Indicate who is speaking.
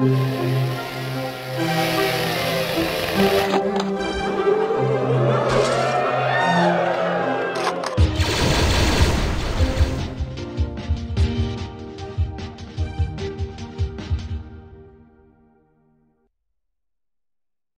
Speaker 1: Música